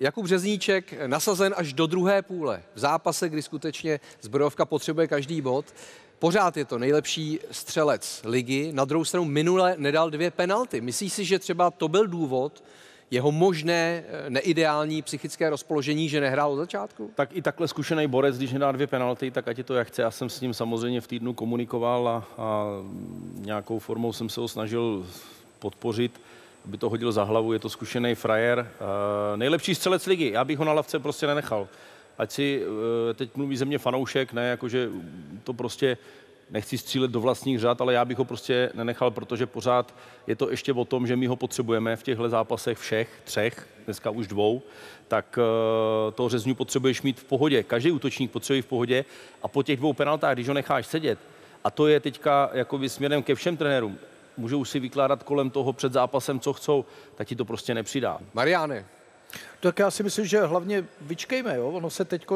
Jakub Řezníček nasazen až do druhé půle v zápase, kdy skutečně zbrojovka potřebuje každý bod. Pořád je to nejlepší střelec ligy. Na druhou stranu minule nedal dvě penalty. Myslíš si, že třeba to byl důvod, jeho možné eh, neideální psychické rozpoložení, že nehrál od začátku? Tak i takhle zkušený borec, když nedá dvě penalty, tak ať je to jak chce. Já jsem s ním samozřejmě v týdnu komunikoval a, a nějakou formou jsem se ho snažil podpořit, aby to hodil za hlavu. Je to zkušený frajer. Uh, nejlepší střelec ligy. Já bych ho na lavce prostě nenechal. Ať si, uh, teď mluví ze mě fanoušek, ne, jakože to prostě nechci střílet do vlastních řad, ale já bych ho prostě nenechal, protože pořád je to ještě o tom, že my ho potřebujeme v těchto zápasech všech, třech, dneska už dvou, tak uh, toho řezňu potřebuješ mít v pohodě. Každý útočník potřebuje v pohodě a po těch dvou penaltách, když ho necháš sedět, a to je teďka jako směrem ke všem trenérům, můžou si vykládat kolem toho před zápasem, co chcou, tak ti to prostě nepřidá. Mariáne, tak já si myslím, že hlavně vyčkejme. Jo? Ono se teď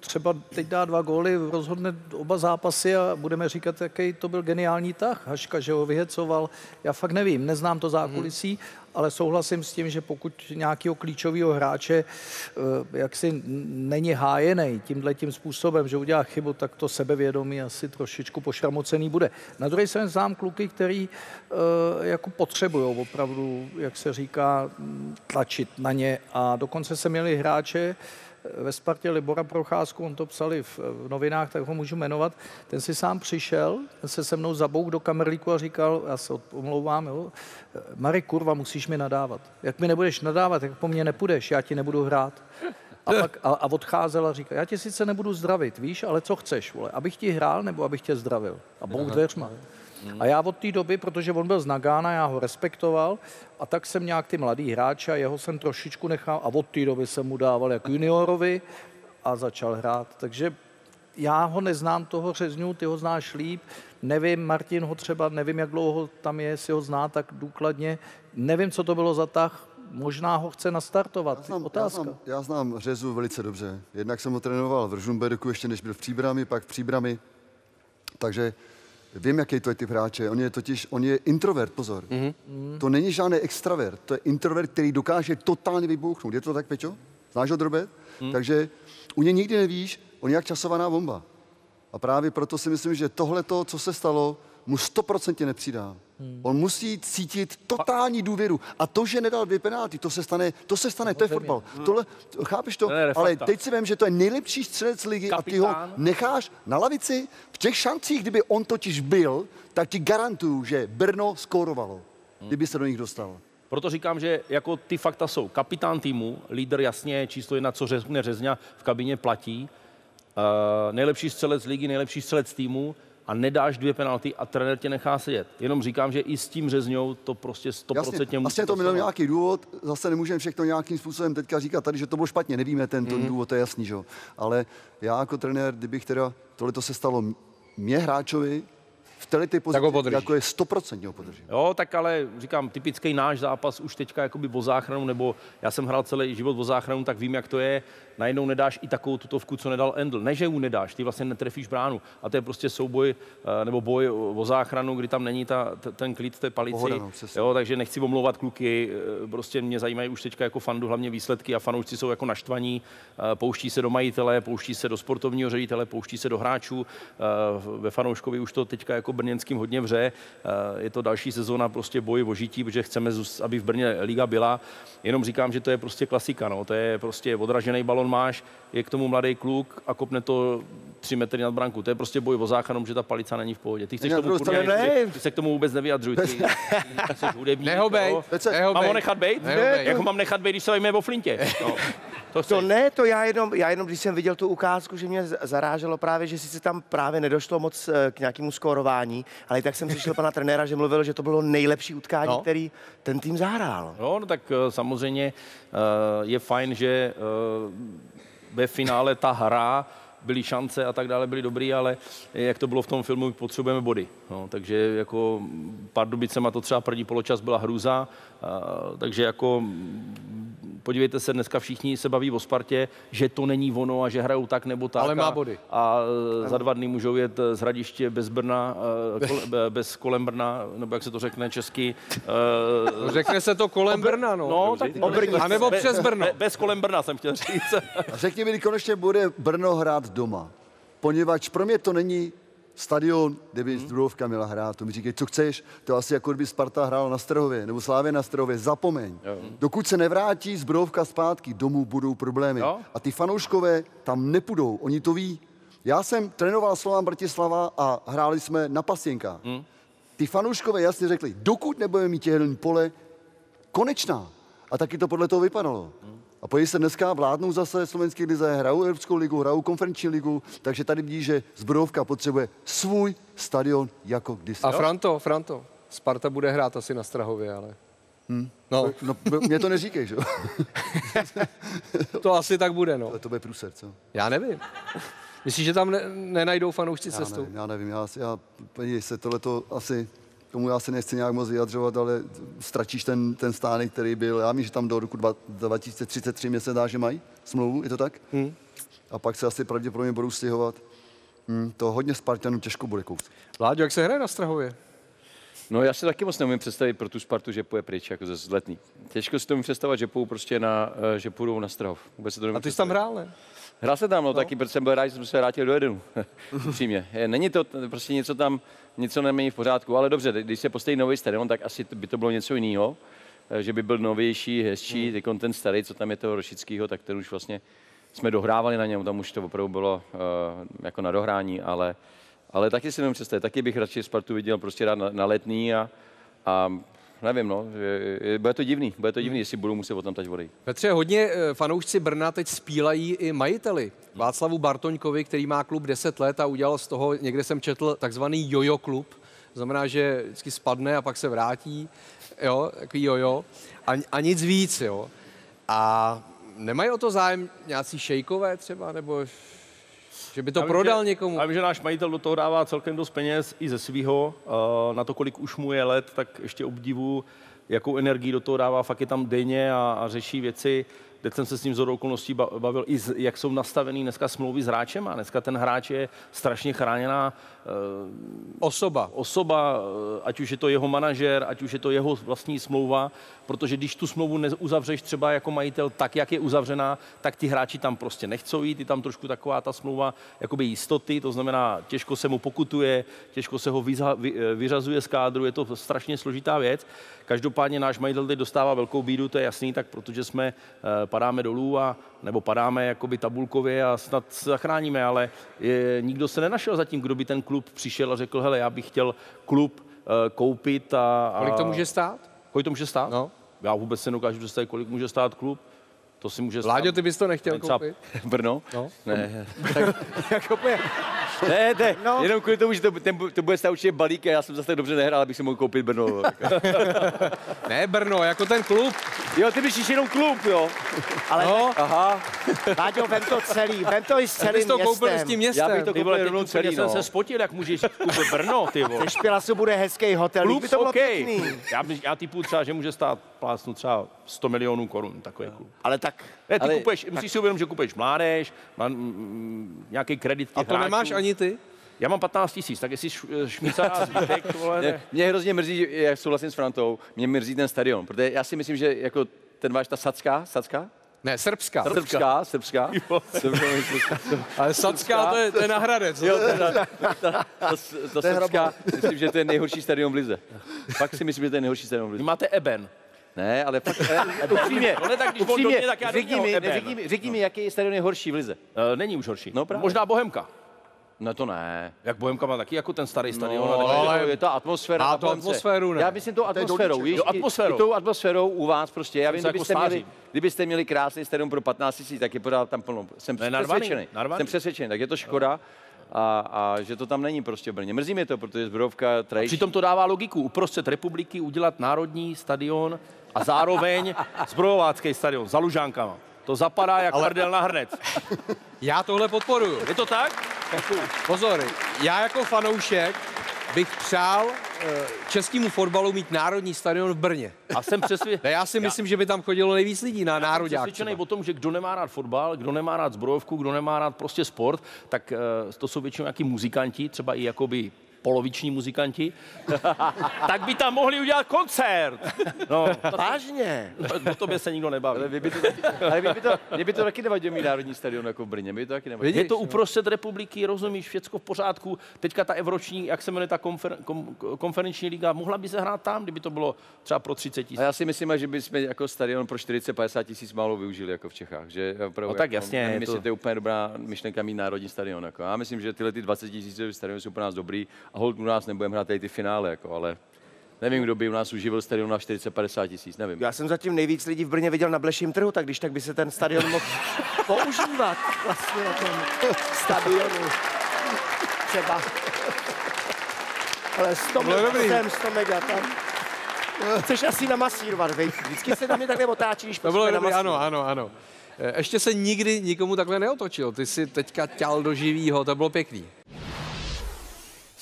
třeba teď dá dva góly, rozhodne oba zápasy a budeme říkat, jaký to byl geniální tah. Haška, že ho vyhecoval. Já fakt nevím, neznám to zákulisí, hmm ale souhlasím s tím, že pokud nějakého klíčového hráče eh, jaksi není hájený tímhle tím způsobem, že udělá chybu, tak to sebevědomí asi trošičku pošramocený bude. Na druhé straně znám kluky, který eh, jako potřebují opravdu, jak se říká, tlačit na ně a dokonce se měli hráče, ve Spartě Libora Procházku, on to psali v, v novinách, tak ho můžu jmenovat, ten si sám přišel, ten se se mnou zabouk do kamerlíku a říkal, já se omlouvám, jo, Marek, kurva, musíš mi nadávat. Jak mi nebudeš nadávat, jak po mně nepůjdeš, já ti nebudu hrát. A, pak, a, a odcházel a říkal, já tě sice nebudu zdravit, víš, ale co chceš, vole, abych ti hrál nebo abych tě zdravil? A bouk dveřma. A já od té doby, protože on byl z Nagána, já ho respektoval, a tak jsem nějak ty mladý hráče a jeho jsem trošičku nechal a od té doby jsem mu dával jako juniorovi a začal hrát. Takže já ho neznám, toho řezňu, ty ho znáš líp. Nevím, Martin ho třeba, nevím, jak dlouho tam je, jestli ho zná tak důkladně. Nevím, co to bylo za tah, možná ho chce nastartovat. Já znám, Otázka. Já znám, já znám Řezu velice dobře. Jednak jsem ho trénoval v Ržumberku, ještě než byl v Příbrami, pak v Příbrami. Takže Vím, jaký to je typ hráče. On je totiž, on je introvert, pozor. Mm-hmm. To není žádný extravert, to je introvert, který dokáže totálně vybouchnout. Je to tak, Pečo? Znáš ho, Drobet? Mm. Takže u něj nikdy nevíš, on je jak časovaná bomba. A právě proto si myslím, že tohle, co se stalo, mu stoprocentně nepřidá. Hmm. On musí cítit totální důvěru. A to, že nedal dvě penalty, to se stane, to se stane, to je fotbal. Hmm. Tohle, chápeš to? Ne, Ale teď si vím, že to je nejlepší střelec ligy Kapitán. a ty ho necháš na lavici. V těch šancích, kdyby on totiž byl, tak ti garantuju, že Brno skórovalo, hmm. kdyby se do nich dostal. Proto říkám, že jako ty fakta jsou. Kapitán týmu, lídr jasně, číslo jedna, co řekne Řezňa v kabině platí. Uh, nejlepší střelec ligy, nejlepší střelec týmu, a nedáš dvě penalty a trenér tě nechá sedět. Jenom říkám, že i s tím řezňou to prostě 100% Jasně, musí Vlastně to mělo nějaký důvod, zase nemůžeme všechno nějakým způsobem teďka říkat tady, že to bylo špatně, nevíme ten, ten mm. důvod, to je jasný, že? ale já jako trenér, kdybych teda, tohle to se stalo mě hráčovi, v této pozici jako je 100% ho podržím. Jo, tak ale říkám, typický náš zápas už teďka jakoby o záchranu, nebo já jsem hrál celý život o záchranu, tak vím, jak to je. Najednou nedáš i takovou tutovku, co nedal Endl. Ne, že ju nedáš, ty vlastně netrefíš bránu. A to je prostě souboj eh, nebo boj o záchranu, kdy tam není ta, ten klid v té palici. Pohoda, no, jo, takže nechci omlouvat kluky, eh, prostě mě zajímají už teďka jako fandu hlavně výsledky a fanoušci jsou jako naštvaní, eh, pouští se do majitele, pouští se do sportovního ředitele, pouští se do hráčů. Ve fanouškovi už to teďka jako jako brněnským hodně vře. Eh, je to další sezóna prostě boj o žití, protože chceme, aby v Brně liga byla. Jenom říkám, že to je prostě klasika. No. To je prostě odražený balon máš, je k tomu mladý kluk a kopne to tři metry nad branku. To je prostě boj o záchranu, že ta palica není v pohodě. Ty chceš tomu kurně, ne. ty se k tomu vůbec nevyjadřuj. Ty, ty jsi hudebník. Nehobej. Mám ho nechat být? Jak mám nechat být, když se vejme o flintě? No. To, to ne, to já jenom, já jenom, když jsem viděl tu ukázku, že mě zaráželo právě, že sice tam právě nedošlo moc eh, k nějakému skórování, ale tak jsem slyšel pana trenéra, že mluvil, že to bylo nejlepší utkání, no. který ten tým zahrál. No, no tak eh, samozřejmě eh, je fajn, že ve finále ta hra byly šance a tak dále, byly dobrý, ale jak to bylo v tom filmu, potřebujeme body. No, takže jako Pardubicema to třeba první poločas byla hrůza, takže jako podívejte se, dneska všichni se baví o Spartě, že to není ono a že hrajou tak nebo tak. Ale má a, body. A e, za dva dny můžou jet z hradiště bez Brna, e, kole, be- bez kolem Brna, nebo jak se to řekne česky. e, Řekne se to kolem Brna, no. No, tak A nebo přes Brno. Be, bez kolem Brna jsem chtěl říct. A řekni mi, kdy konečně bude Brno hrát doma. Poněvadž pro mě to není stadion, kde by Zdrojovka měla hrát. To mi říkají, co chceš, to asi jako kdyby Sparta hrála na Strahově, nebo Slávě na Strahově, zapomeň. Dokud se nevrátí Zbrojovka zpátky domů, budou problémy. Jo. A ty fanouškové tam nepůjdou, oni to ví. Já jsem trénoval Slován Bratislava a hráli jsme na Pastěnka. Ty fanouškové jasně řekli, dokud nebudeme mít těhelní pole, konečná. A taky to podle toho vypadalo. A podívej se, dneska vládnou zase slovenské lize, hrajou Evropskou ligu, hrajou konferenční ligu, takže tady vidí, že Zbrojovka potřebuje svůj stadion jako kdysi. A Franto, Franto, Sparta bude hrát asi na Strahově, ale... No, No, b- mě to neříkej, že jo? to asi tak bude, no. Ale to bude průser, co? Já nevím. Myslíš, že tam ne, nenajdou fanoušci Já cestu? nevím, já nevím, já, já se, tohleto asi, tomu já se nechci nějak moc vyjadřovat, ale ztratíš ten, ten stánek, který byl, já vím, že tam do roku dva- 2033 mě se dá, že mají smlouvu, je to tak? Hmm. A pak se asi pravděpodobně budou stěhovat. Hmm, to hodně Spartanů těžko bude koupit. Láďo, jak se hraje na Strahově? No já si taky moc neumím představit pro tu Spartu, že půjde pryč jako ze zletný. Těžko si to umím představit, že půjdou prostě na, eh, že půjdou na Strahov. Vůbec si to A ty jsi tam hrál, ne? Hrál se tam, no, taky, protože jsem byl rád, že jsem se vrátil do Edenu. Upřímně. Je, Není to prostě něco tam, něco nemění v pořádku, ale dobře, když se postaví nový stadion, tak asi by to bylo něco jiného. eh, Že by byl novější, hezčí, hmm. ten starý, co tam je toho Rošického, tak ten už vlastně jsme dohrávali na něm, tam už to opravdu bylo uh, jako na dohrání, ale, ale taky si nemůžu představit, taky bych radši Spartu viděl prostě rád na, na letný a, a nevím, no, bude to divný, bude to divný, jestli budou muset o tom teď odejít. Petře, hodně eh, fanoušci Brna teď spílají i majiteli. Václavu Bartoňkovi, který má klub 10 let a udělal z toho, někde jsem četl, takzvaný jojo klub. Znamená, že vždycky spadne a pak se vrátí. Jo, takový jojo. A, a nic víc, jo. A nemají o to zájem nějací šejkové třeba, nebo že by to Já vím, prodal že, někomu? Já vím, že náš majitel do toho dává celkem dost peněz i ze svého. Uh, na to, kolik už mu je let, tak ještě obdivu, jakou energii do toho dává. Fakt je tam denně a, a řeší věci. Teď jsem se s ním z okolností ba- bavil i z, jak jsou nastavený dneska smlouvy s hráčem a dneska ten hráč je strašně chráněná Osoba. osoba, eh, ať už je to jeho manažer, ať už je to jeho vlastní smlouva, protože když tu smlouvu neuzavřeš třeba jako majitel tak, jak je uzavřená, tak ti hráči tam prostě nechcou jít, je tam trošku taková ta smlouva jakoby jistoty, to znamená, těžko se mu pokutuje, těžko se ho vyza, vy, eh, vyřazuje z kádru, je to strašně složitá věc. Každopádně náš majitel teď dostává velkou bídu, to je jasný, tak protože jsme padáme dolů a nebo padáme jakoby tabulkově a snad se zachráníme, ale je, nikdo se nenašel zatím, kdo by ten klub přišel a řekl, hele, já bych chtěl klub eh, koupit a, a... Kolik to může stát? Kolik to může stát? No. Já vůbec se nedokážu představit, kolik může stát klub. To si může stát. Láďo, ty bys to nechtěl Třeba- koupit? Brno? No. Ne, Jako úplně. ne, ne, no. jenom kvůli tomu, že to, ten, to bude stát určitě balík a já jsem zase tak dobře nehrál, abych si mohl koupit Brno. Ne, Brno, jako ten klub. Jo, ty myslíš jenom klub, jo? Ale No, Aha, Láďo, vem to celý, vem to i s celým to koupil s městem. tím městem. Já bych to koupil úplně celý, jsem no. se spotil, jak můžeš koupit Brno, ty vole. Ve Špilasu bude hezký hotel, Klub, by to bylo OK. pěkný. Já, já typu třeba, že může stát plásnu třeba 100 milionů korun, takový klub. Ale tak Ne, ty Ale- kupuješ, musíš si uvědomit, že kupuješ mládež, má, nějaký kredit těch A to hráčů. nemáš ani ty? Já mám 15 tisíc, tak jestli šmíca a zbytek, to vole, Mě, ne. mě hrozně mrzí, že já souhlasím s Frantou, mě mrzí ten stadion, protože já si myslím, že jako ten váš, ta Sacka, Sacka? Ne, srbská. Srbská, srbská. Srbská. Ale Sacká, to je, to je na Hradec. Jo, ta, ta, ta, ta, ta, srbská, myslím, že to je nejhorší stadion v Lize. Fakt si myslím, že to je nejhorší stadion v Vy Lize. máte Eben. Ne, ale fakt, ale, upřímně, No tak když upřímně, mě, tak já řekni mi, řekni mi, řekni mi, jaký stadion je horší v Lize. Uh, není už horší. No právě. Možná Bohemka. No to ne. Jak Bohemka má taky jako ten starý stadion. No, ale ale ale je to atmosféra. Má to konce. atmosféru, ne? Já myslím tou atmosférou. víš, Jo, i- atmosférou. I tou atmosférou u vás prostě. Já vím, se jako kdybyste měli, kdybyste měli krásný stadion pro 15 tisíc, tak je pořád tam plno. Jsem Ne, narvaný, přesvědčený. narvaný. Jsem přesvědčený, tak je to škoda. A, a, že to tam není prostě v Brně. Mrzí mě to, protože Zbrovka, Trejš, Přitom to dává logiku. Uprostřed republiky udělat národní stadion a zároveň zbrojovácký stadion za Lužánkama. To zapadá jak ale... prdel na hrnec. Já tohle podporuju. Je to tak? Pozor, já jako fanoušek bych přál eh, českému fotbalu mít národní stadion v Brně. A jsem přesvědčený. Ne, Já si myslím, že by tam chodilo nejvíc lidí na národák. přesvědčený třeba. o tom, že kdo nemá rád fotbal, kdo nemá rád zbrojovku, kdo nemá rád prostě sport, tak eh, to jsou většinou nějaký muzikanti, třeba i jakoby poloviční muzikanti, tak by tam mohli udělat koncert. No, Vážně. o tobě se nikdo nebaví. Ale, vy by to, ale vy by to, mě by to taky nevadilo mít národní stadion jako v Brně, by to taky nevadilo. Je to uprostřed republiky, rozumíš, všecko v pořádku. Teďka ta evropční, jak se jmenuje ta konfer, kom, konferenční liga, mohla by se hrát tam, kdyby to bylo třeba pro 30 A tisíc. já si myslím, že bychom jako stadion pro 40-50 tisíc málo využili jako v Čechách. Že opravdu, No tak jako, jasně, je jestli to- to je úplně dobrá myšlenka mít národní stadion. Jako. Já myslím, že tyhle ty 20 tisícový stadion jsou pro nás dobrý a hold u nás nebudeme hrát tady ty finále, jako, ale nevím, kdo by u nás uživil stadion na 40-50 tisíc, nevím. Já jsem zatím nejvíc lidí v Brně viděl na bleším trhu, tak když tak by se ten stadion mohl používat vlastně na tom stadionu. Třeba. Ale 100 bylo mega dobrý. sem, 100 mega tam. Chceš asi namasírovat, vej. Vždycky se na mě takhle otáčí, když To bylo dobrý, ano, ano, ano. Eh, Ještě se nikdy nikomu takhle neotočil. Ty si teďka ťal do živýho, to bylo pěkný.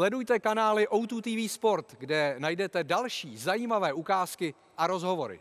Sledujte kanály O2 TV Sport, kde najdete další zajímavé ukázky a rozhovory.